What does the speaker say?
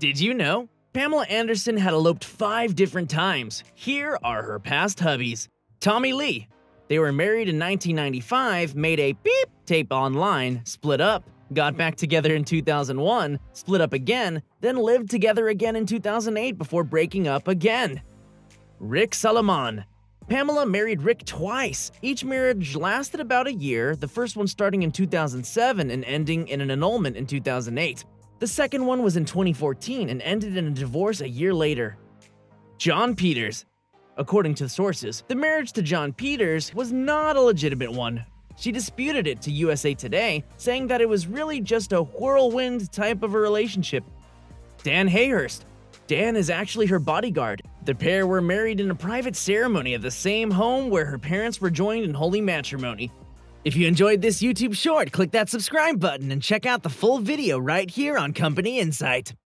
Did you know? Pamela Anderson had eloped five different times. Here are her past hubbies. Tommy Lee. They were married in 1995, made a beep tape online, split up, got back together in 2001, split up again, then lived together again in 2008 before breaking up again. Rick Salomon. Pamela married Rick twice. Each marriage lasted about a year, the first one starting in 2007 and ending in an annulment in 2008. The second one was in 2014 and ended in a divorce a year later. Jon Peters. According to sources, the marriage to Jon Peters was not a legitimate one. She disputed it to USA Today, saying that it was really just a whirlwind type of a relationship. Dan Hayhurst. Dan is actually her bodyguard. The pair were married in a private ceremony at the same home where her parents were joined in holy matrimony. If you enjoyed this YouTube short, click that subscribe button and check out the full video right here on Company Insight.